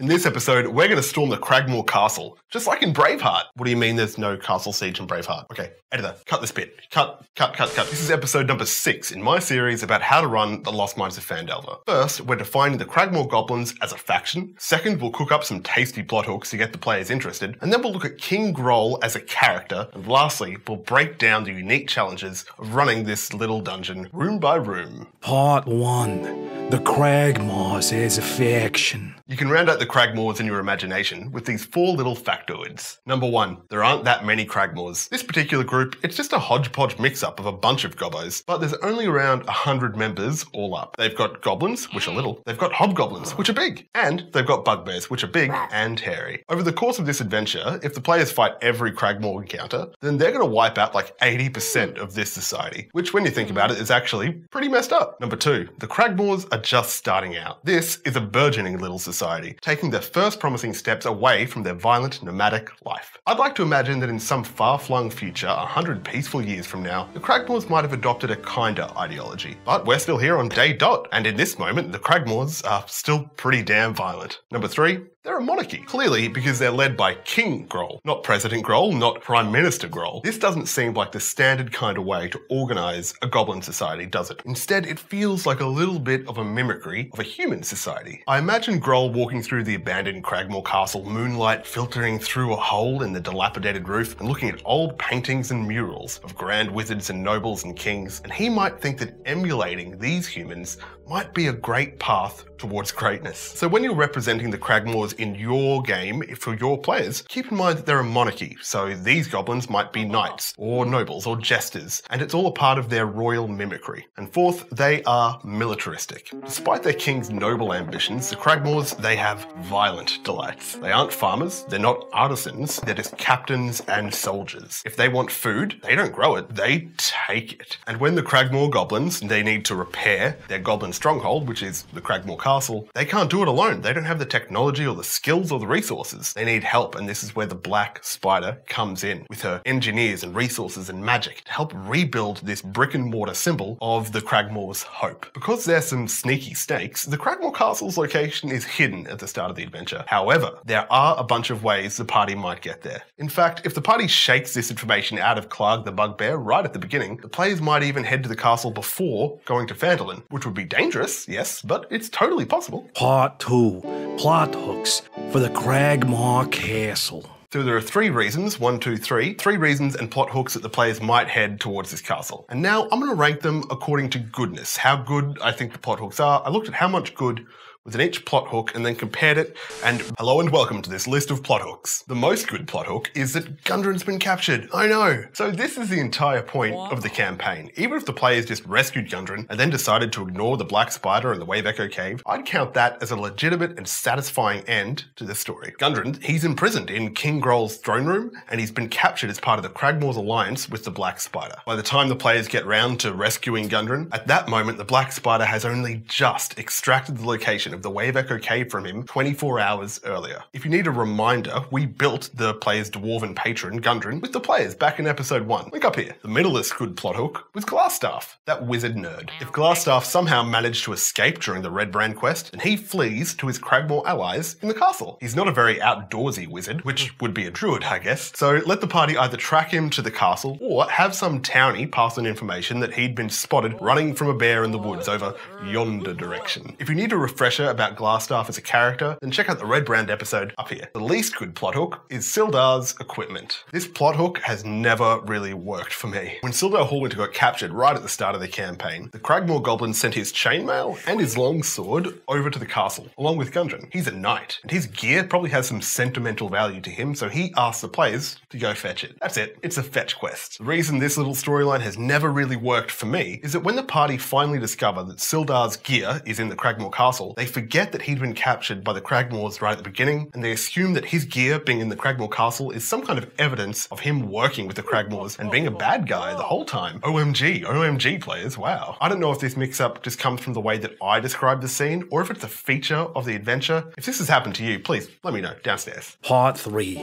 In this episode, we're going to storm the Cragmaw Castle, just like in Braveheart. What do you mean there's no castle siege in Braveheart? Okay, editor, cut this bit. Cut, cut, cut, cut. This is episode number six in my series about how to run the Lost Mines of Phandelver. First, we're defining the Cragmaw Goblins as a faction. Second, we'll cook up some tasty plot hooks to get the players interested. And then we'll look at King Grol as a character. And lastly, we'll break down the unique challenges of running this little dungeon room by room. Part 1 The Cragmaws as a faction. You can round out the Cragmaws in your imagination with these four little factoids. Number one, there aren't that many Cragmaws. This particular group, it's just a hodgepodge mix-up of a bunch of gobbos, but there's only around 100 members all up. They've got goblins, which are little, they've got hobgoblins, which are big, and they've got bugbears, which are big and hairy. Over the course of this adventure, if the players fight every Cragmaw encounter, then they're going to wipe out like 80% of this society, which when you think about it is actually pretty messed up. Number two, the Cragmaws are just starting out. This is a burgeoning little society society, taking their first promising steps away from their violent nomadic life. I'd like to imagine that in some far-flung future, a hundred peaceful years from now, the Cragmaws might have adopted a kinder ideology. But we're still here on day dot, and in this moment, the Cragmaws are still pretty damn violent. Number three, they're a monarchy. Clearly, because they're led by King Grol, not President Grol, not Prime Minister Grol. This doesn't seem like the standard kind of way to organize a goblin society, does it? Instead, it feels like a little bit of a mimicry of a human society. I imagine Grol walking through the abandoned Cragmaw Castle, moonlight filtering through a hole in the dilapidated roof, and looking at old paintings and murals of grand wizards and nobles and kings, and he might think that emulating these humans might be a great path towards greatness. So when you're representing the Cragmaws in your game for your players, keep in mind that they're a monarchy. So these goblins might be knights or nobles or jesters, and it's all a part of their royal mimicry. And fourth, they are militaristic. Despite their king's noble ambitions, the Cragmaws, they have violent delights. They aren't farmers, they're not artisans, they're just captains and soldiers. If they want food, they don't grow it, they take it. And when the Cragmaw goblins, they need to repair their goblin stronghold, which is the Cragmaw castle, they can't do it alone. They don't have the technology or the skills or the resources. They need help, and this is where the Black Spider comes in with her engineers and resources and magic to help rebuild this brick and mortar symbol of the Cragmaw's hope. Because there's some sneaky snakes, the Cragmaw castle's location is hidden at the start of the adventure. However, there are a bunch of ways the party might get there. In fact, if the party shakes this information out of Klarg the Bugbear right at the beginning, the players might even head to the castle before going to Phandalin, which would be dangerous, yes, but it's totally possible. Part 2 Plot Hooks for the Cragmaw Castle. So there are three reasons, one, two, three, three reasons and plot hooks that the players might head towards this castle. And now I'm going to rank them according to goodness, how good I think the plot hooks are. I looked at how much good within each plot hook and then compared it. And hello and welcome to this list of plot hooks. The most good plot hook is that Gundren's been captured. I know. So this is the entire point wow. of the campaign. Even if the players just rescued Gundren and then decided to ignore the Black Spider and the Wave Echo Cave, I'd count that as a legitimate and satisfying end to the story. Gundren, he's imprisoned in King Grol's throne room and he's been captured as part of the Cragmaw's alliance with the Black Spider. By the time the players get round to rescuing Gundren, at that moment the Black Spider has only just extracted the location of the Wave Echo Cave from him 24 hours earlier. If you need a reminder, we built the player's dwarven patron, Gundren, with the players back in episode 1. Link up here. The middleest good plot hook was Glasstaff, that wizard nerd. If Glasstaff somehow managed to escape during the Red Brand quest, and he flees to his Cragmaw allies in the castle. He's not a very outdoorsy wizard, which hmm. would be a druid, I guess. So let the party either track him to the castle or have some townie pass on information that he'd been spotted running from a bear in the woods over yonder direction. If you need a refresher about Glasstaff as a character, then check out the Red Brand episode up here. The least good plot hook is Sildar's equipment. This plot hook has never really worked for me. When Sildar Hallwinter got captured right at the start of the campaign, the Cragmaw Goblin sent his chainmail and his longsword over to the castle, along with Gundren. He's a knight, and his gear probably has some sentimental value to him, so he asked the players to go fetch it. That's it. It's a fetch quest. The reason this little storyline has never really worked for me is that when the party finally discover that Sildar's gear is in the Cragmaw castle, they forget that he'd been captured by the Cragmaws right at the beginning, and they assume that his gear being in the Cragmaw castle is some kind of evidence of him working with the Cragmaws and being a bad guy the whole time. OMG, OMG players, wow. I don't know if this mix up just comes from the way that I describe the scene, or if it's a feature of the adventure. If this has happened to you, please let me know downstairs. Part 3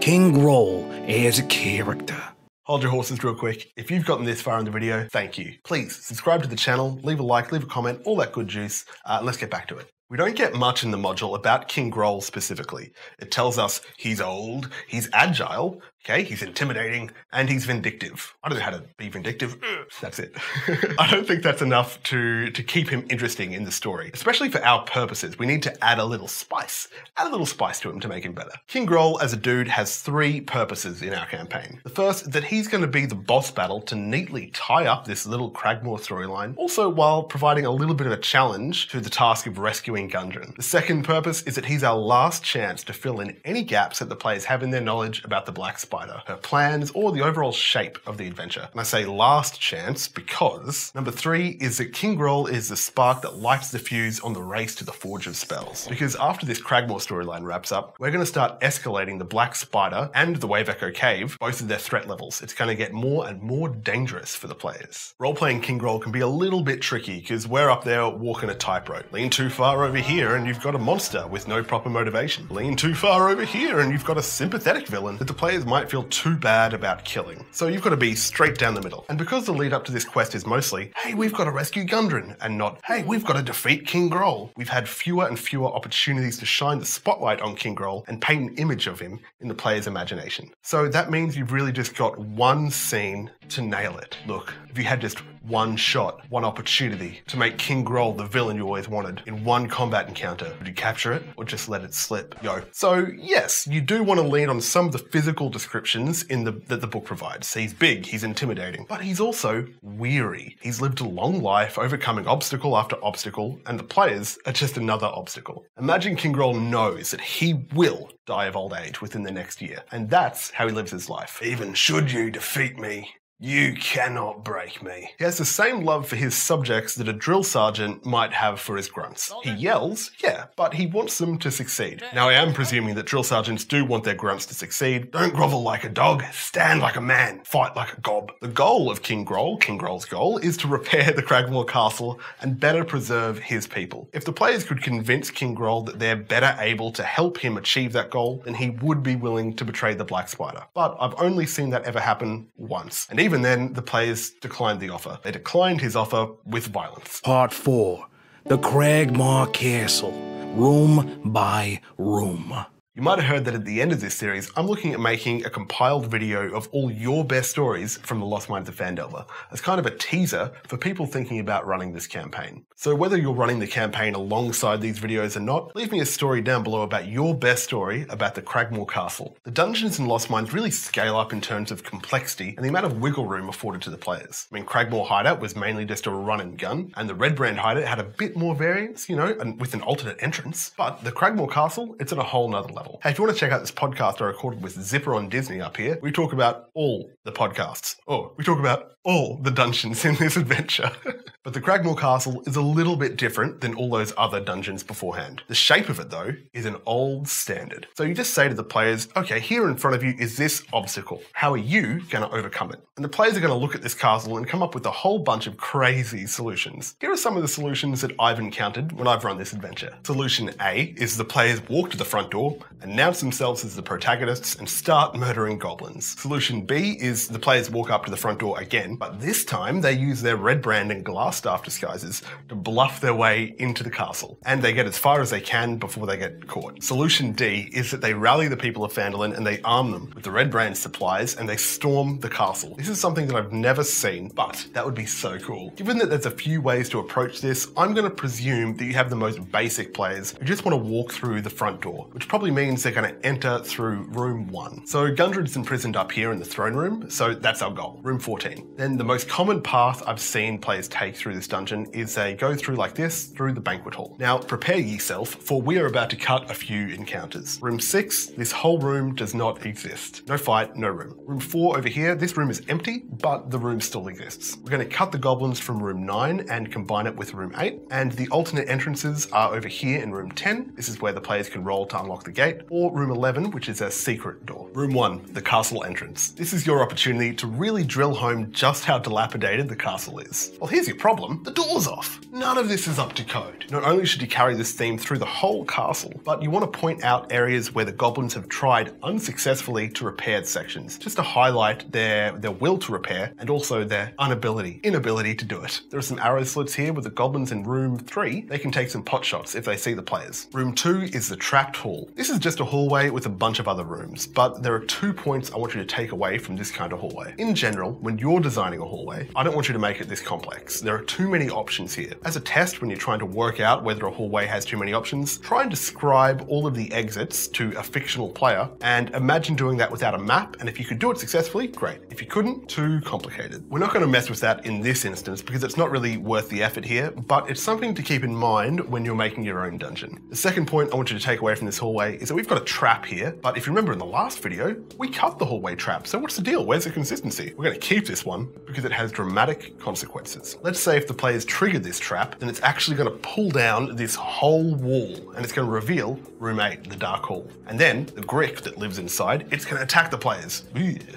King Grol as a character. Hold your horses real quick. If you've gotten this far in the video, thank you. Please subscribe to the channel, leave a like, leave a comment, all that good juice. Uh, let's get back to it. We don't get much in the module about King Grol specifically. It tells us he's old, he's agile, okay, he's intimidating, and he's vindictive. I don't know how to be vindictive. That's it. I don't think that's enough to, to keep him interesting in the story, especially for our purposes. We need to add a little spice, add a little spice to him to make him better. King Grol as a dude has three purposes in our campaign. The first, that he's going to be the boss battle to neatly tie up this little Cragmaw storyline, also while providing a little bit of a challenge to the task of rescuing Gundren. The second purpose is that he's our last chance to fill in any gaps that the players have in their knowledge about the Black Spider, her plans, or the overall shape of the adventure. And I say last chance because number three is that King Grol is the spark that lights the fuse on the race to the Forge of Spells. Because after this Cragmaw storyline wraps up, we're going to start escalating the Black Spider and the Wave Echo Cave, both of their threat levels. It's going to get more and more dangerous for the players. Role playing King Grol can be a little bit tricky because we're up there walking a tightrope. Lean too far over here and you've got a monster with no proper motivation. Lean too far over here and you've got a sympathetic villain that the players might feel too bad about killing. So you've got to be straight down the middle. And because the lead up to this quest is mostly, hey, we've got to rescue Gundren, and not, hey, we've got to defeat King Grol, we've had fewer and fewer opportunities to shine the spotlight on King Grol and paint an image of him in the player's imagination. So that means you've really just got one scene to nail it. Look, if you had just one shot, one opportunity to make King Grol the villain you always wanted in one combat encounter, would you capture it or just let it slip? Yo. So yes, you do want to lean on some of the physical descriptions in the that the book provides. He's big, he's intimidating, but he's also weary. He's lived a long life, overcoming obstacle after obstacle, and the players are just another obstacle. Imagine King Grol knows that he will die of old age within the next year, and that's how he lives his life. Even should you defeat me, you cannot break me. He has the same love for his subjects that a drill sergeant might have for his grunts. He yells, yeah, but he wants them to succeed. Now, I am presuming that drill sergeants do want their grunts to succeed. Don't grovel like a dog, stand like a man, fight like a gob. The goal of King Grol, King Grol's goal, is to repair the Cragmaw Castle and better preserve his people. If the players could convince King Grol that they're better able to help him achieve that goal, then he would be willing to betray the Black Spider. But I've only seen that ever happen once. And even then, the players declined the offer. They declined his offer with violence. Part 4 The Cragmaw Castle, room by room. You might have heard that at the end of this series, I'm looking at making a compiled video of all your best stories from the Lost Mines of Phandelver as kind of a teaser for people thinking about running this campaign. So whether you're running the campaign alongside these videos or not, leave me a story down below about your best story about the Cragmaw Castle. The dungeons in Lost Mines really scale up in terms of complexity and the amount of wiggle room afforded to the players. I mean, Cragmaw Hideout was mainly just a run and gun, and the Red Brand Hideout had a bit more variance, you know, and with an alternate entrance. But the Cragmaw Castle, it's at a whole nother level. Hey, if you want to check out this podcast I recorded with Zipper on Disney up here, we talk about all the podcasts. Oh, we talk about all the dungeons in this adventure. but the Cragmaw Castle is a little bit different than all those other dungeons beforehand. The shape of it, though, is an old standard. So you just say to the players, okay, here in front of you is this obstacle. How are you going to overcome it? And the players are going to look at this castle and come up with a whole bunch of crazy solutions. Here are some of the solutions that I've encountered when I've run this adventure. Solution A is the players walk to the front door, announce themselves as the protagonists, and start murdering goblins. Solution B is the players walk up to the front door again, but this time they use their red brand and glass staff disguises to bluff their way into the castle. And they get as far as they can before they get caught. Solution D is that they rally the people of Phandalin and they arm them with the red brand supplies and they storm the castle. This is something that I've never seen, but that would be so cool. Given that there's a few ways to approach this, I'm going to presume that you have the most basic players who just want to walk through the front door, which probably means they're going to enter through room 1. So Gundren's imprisoned up here in the throne room, so that's our goal, room 14. Then the most common path I've seen players take through this dungeon is they go through like this through the banquet hall. Now prepare yourself for we are about to cut a few encounters. Room 6, this whole room does not exist. No fight, no room. Room 4 over here, this room is empty, but the room still exists. We're going to cut the goblins from room 9 and combine it with room 8, and the alternate entrances are over here in room 10. This is where the players can roll to unlock the gate, or room 11, which is a secret door. Room 1, the castle entrance. This is your opportunity to really drill home just how dilapidated the castle is. Well, here's your problem the door's off. None of this is up to code. Not only should you carry this theme through the whole castle, but you want to point out areas where the goblins have tried unsuccessfully to repair sections, just to highlight their, their will to repair and also their inability, inability to do it. There are some arrow slits here with the goblins in room 3. They can take some pot shots if they see the players. Room 2 is the trapped hall. This is just a hallway with a bunch of other rooms, but there are two points I want you to take away from this kind of hallway. In general, when you're designing a hallway, I don't want you to make it this complex. There are too many options here. As a test, when you're trying to work out whether a hallway has too many options, try and describe all of the exits to a fictional player and imagine doing that without a map. And if you could do it successfully, great. If you couldn't, too complicated. We're not going to mess with that in this instance because it's not really worth the effort here, but it's something to keep in mind when you're making your own dungeon. The second point I want you to take away from this hallway is that we've got a trap here, but if you remember in the last video, we cut the hallway trap. So what's the deal? Where's the consistency? We're going to keep this one because it has dramatic consequences. Let's say if the players trigger this trap, then it's actually going to pull down this whole wall and it's going to reveal room 8, the dark hall. And then the Grick that lives inside, it's going to attack the players.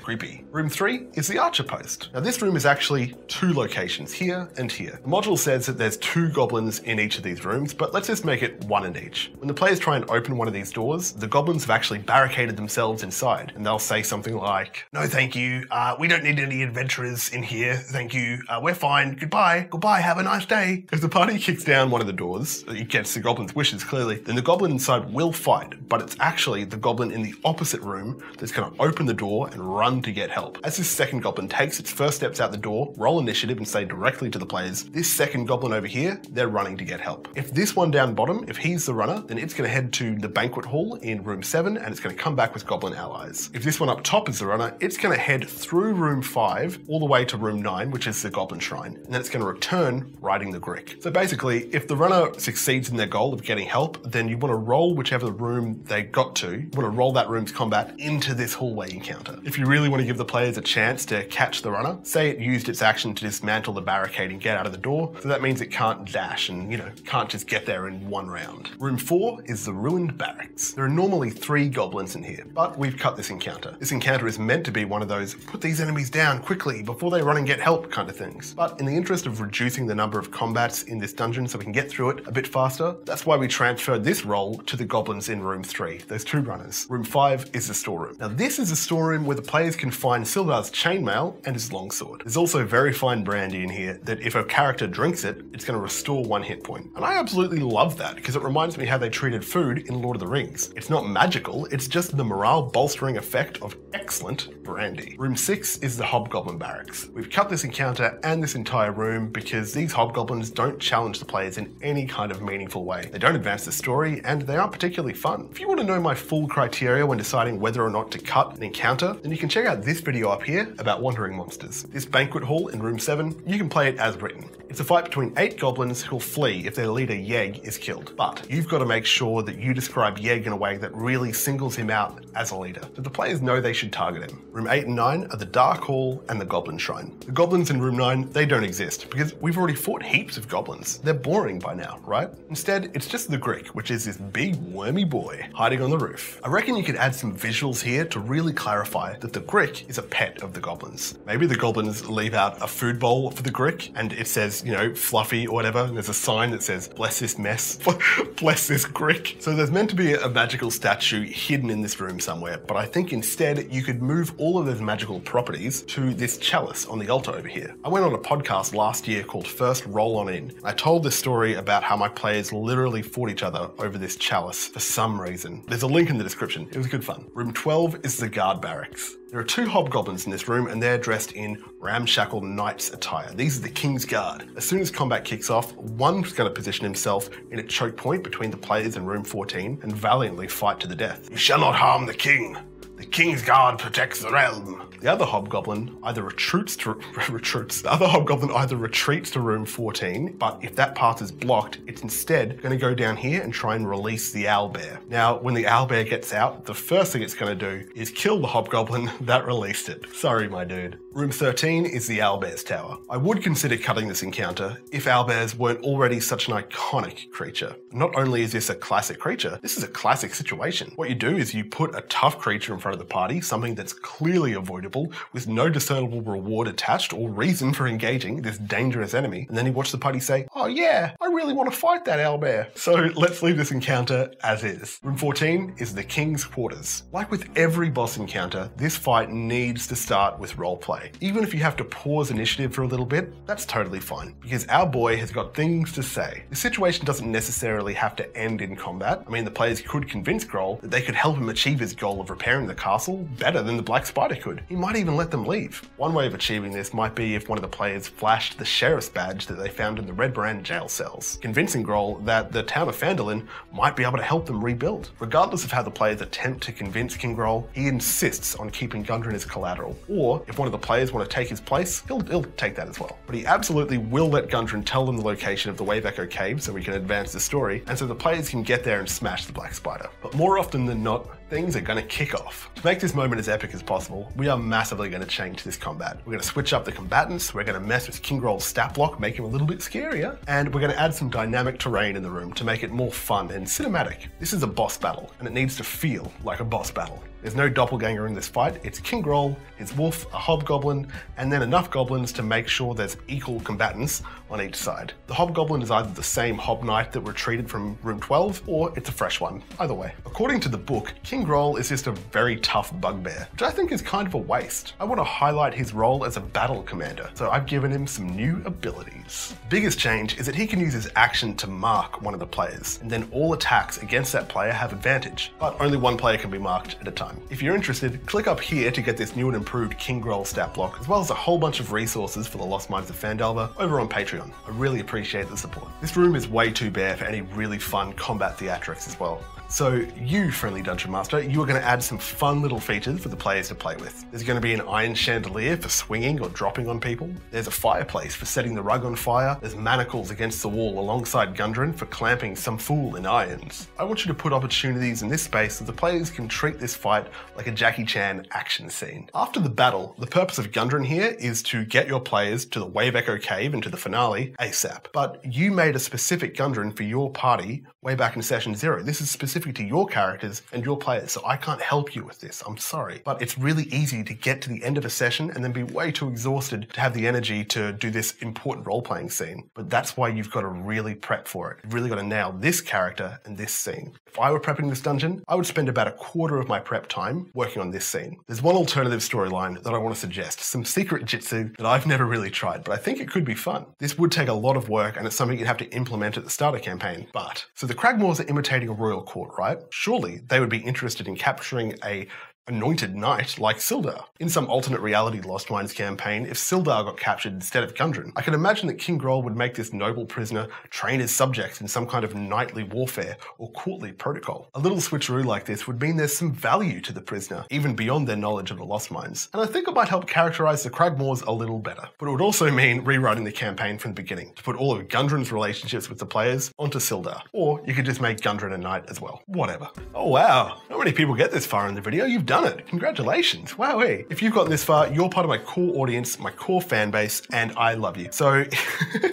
Creepy. Room 3 is the archer post. Now this room is actually two locations, here and here. The module says that there's two goblins in each of these rooms, but let's just make it one in each. When the players try and open one of these doors, the goblins have actually barricaded themselves inside, and they'll say something like, No, thank you. Uh, we don't need any adventurers in here. Thank you. Uh, we're fine. Goodbye. Goodbye. Have a nice day. If the party kicks down one of the doors, gets the goblin's wishes clearly, then the goblin inside will fight, but it's actually the goblin in the opposite room that's going to open the door and run to get help. As this second goblin takes its first steps out the door, roll initiative and say directly to the players, this second goblin over here, they're running to get help. If this one down bottom, if he's the runner, then it's going to head to the banquet hall in room 7 and it's going to come back with goblin allies. If this one up top is the runner, it's going to head through room 5 all the way to room 9, which is the goblin shrine, and then it's going to return riding the Grick. So basically, if the runner succeeds in their goal of getting help, then you want to roll whichever room they got to, you want to roll that room's combat into this hallway encounter. If you really want to give the players a chance to catch the runner, say it used its action to dismantle the barricade and get out of the door, so that means it can't dash and, you know, can't just get there in one round. Room 4 is the ruined barracks. There are normally three goblins in here, but we've cut this encounter. This encounter is meant to be one of those put these enemies down quickly before they run and get help kind of things. But in the interest of reducing the number of combats in this dungeon so we can get through it a bit faster, that's why we transferred this role to the goblins in room 3, those two runners. Room 5 is the storeroom. Now this is a storeroom where the players can find Sildar's chainmail and his longsword. There's also very fine brandy in here that if a character drinks it, it's going to restore one hit point. And I absolutely love that because it reminds me how they treated food in Lord of the Rings. It's not magical, it's just the morale bolstering effect of excellent brandy. Room 6 is the Hobgoblin Barracks. We've cut this encounter and this entire room because these hobgoblins don't challenge the players in any kind of meaningful way. They don't advance the story and they aren't particularly fun. If you want to know my full criteria when deciding whether or not to cut an encounter, then you can check out this video up here about wandering monsters. This banquet hall in room 7, you can play it as written. It's a fight between eight goblins who'll flee if their leader Yegg is killed. But you've got to make sure that you describe Yegg in a way that really singles him out as a leader, so the players know they should target him. Room 8 and 9 are the Dark Hall and the Goblin Shrine. The goblins in room 9, they don't exist because we've already fought heaps of goblins. They're boring by now, right? Instead, it's just the Grick, which is this big wormy boy hiding on the roof. I reckon you could add some visuals here to really clarify that the Grick is a pet of the goblins. Maybe the goblins leave out a food bowl for the Grick and it says, you know, fluffy or whatever, and there's a sign that says, bless this mess, bless this Grick. So there's meant to be a magical statue hidden in this room somewhere, but I think instead you could move all of those magical properties to this chalice on the altar over here. I went on a podcast last year called First Roll On In. I told this story about how my players literally fought each other over this chalice for some reason. There's a link in the description. It was good fun. Room 12 is the guard barracks. There are two hobgoblins in this room and they're dressed in ramshackle knight's attire. These are the King's Guard. As soon as combat kicks off, one's going to position himself in a choke point between the players in room 14 and valiantly fight to the death. You shall not harm the king. The King's Guard protects the realm. The other hobgoblin either retreats to retreats. The other hobgoblin either retreats to room 14, but if that path is blocked, it's instead going to go down here and try and release the owl bear. Now, when the owl bear gets out, the first thing it's going to do is kill the hobgoblin that released it. Sorry, my dude. Room 13 is the owl bear's tower. I would consider cutting this encounter if owl bears weren't already such an iconic creature. Not only is this a classic creature, this is a classic situation. What you do is you put a tough creature in front of the party, something that's clearly avoidable, with no discernible reward attached or reason for engaging this dangerous enemy, and then he watched the party say, oh yeah, I really want to fight that owlbear. So let's leave this encounter as is. Room 14 is the King's Quarters. Like with every boss encounter, this fight needs to start with roleplay. Even if you have to pause initiative for a little bit, that's totally fine, because our boy has got things to say. The situation doesn't necessarily have to end in combat. I mean, the players could convince Grol that they could help him achieve his goal of repairing the castle better than the Black Spider could. He might even let them leave. One way of achieving this might be if one of the players flashed the sheriff's badge that they found in the Red Brand jail cells, convincing Grol that the town of Phandalin might be able to help them rebuild. Regardless of how the players attempt to convince King Grol, he insists on keeping Gundren as collateral. Or if one of the players want to take his place, he'll, he'll take that as well. But he absolutely will let Gundren tell them the location of the Wave Echo Cave so we can advance the story, and so the players can get there and smash the Black Spider. But more often than not, things are going to kick off. To make this moment as epic as possible, we are massively going to change this combat. We're going to switch up the combatants, we're going to mess with King Grol's stat block, make him a little bit scarier, and we're going to add some dynamic terrain in the room to make it more fun and cinematic. This is a boss battle, and it needs to feel like a boss battle. There's no doppelganger in this fight, it's King Grol, his wolf, a hobgoblin, and then enough goblins to make sure there's equal combatants on each side. The hobgoblin is either the same hob knight that retreated from room 12, or it's a fresh one, either way. According to the book, King Grol is just a very tough bugbear, which I think is kind of a waste. I want to highlight his role as a battle commander, so I've given him some new abilities. Biggest change is that he can use his action to mark one of the players, and then all attacks against that player have advantage, but only one player can be marked at a time. If you're interested, click up here to get this new and improved Grol stat block, as well as a whole bunch of resources for the Lost Mines of Phandelver over on Patreon. I really appreciate the support. This room is way too bare for any really fun combat theatrics as well. So you, friendly Dungeon Master, you are going to add some fun little features for the players to play with. There's going to be an iron chandelier for swinging or dropping on people. There's a fireplace for setting the rug on fire. There's manacles against the wall alongside Gundren for clamping some fool in irons. I want you to put opportunities in this space so the players can treat this fight like a Jackie Chan action scene. After the battle, the purpose of Gundren here is to get your players to the Wave Echo Cave and to the finale ASAP. But you made a specific Gundren for your party way back in session zero. This is specific specific to your characters and your players, so I can't help you with this. I'm sorry. But it's really easy to get to the end of a session and then be way too exhausted to have the energy to do this important role playing scene. But that's why you've got to really prep for it. You've really got to nail this character and this scene. If I were prepping this dungeon, I would spend about a quarter of my prep time working on this scene. There's one alternative storyline that I want to suggest, some secret jitsu that I've never really tried, but I think it could be fun. This would take a lot of work and it's something you'd have to implement at the start starter campaign. But, so the Cragmaws are imitating a royal court, right? Surely they would be interested in capturing a anointed knight like Sildar. In some alternate reality Lost Mines campaign, if Sildar got captured instead of Gundren, I can imagine that King Grol would make this noble prisoner train his subjects in some kind of knightly warfare or courtly protocol. A little switcheroo like this would mean there's some value to the prisoner, even beyond their knowledge of the Lost Mines, and I think it might help characterize the Cragmaws a little better. But it would also mean rewriting the campaign from the beginning, to put all of Gundren's relationships with the players onto Sildar. Or you could just make Gundren a knight as well. Whatever. Oh wow, not many people get this far in the video, you've done done it. Congratulations. Wow. If you've gotten this far, you're part of my core audience, my core fan base, and I love you. So,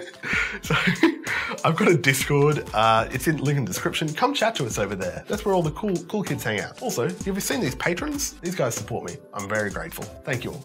so I've got a Discord. Uh, it's in the link in the description. Come chat to us over there. That's where all the cool cool kids hang out. Also, have you seen these patrons? These guys support me. I'm very grateful. Thank you all.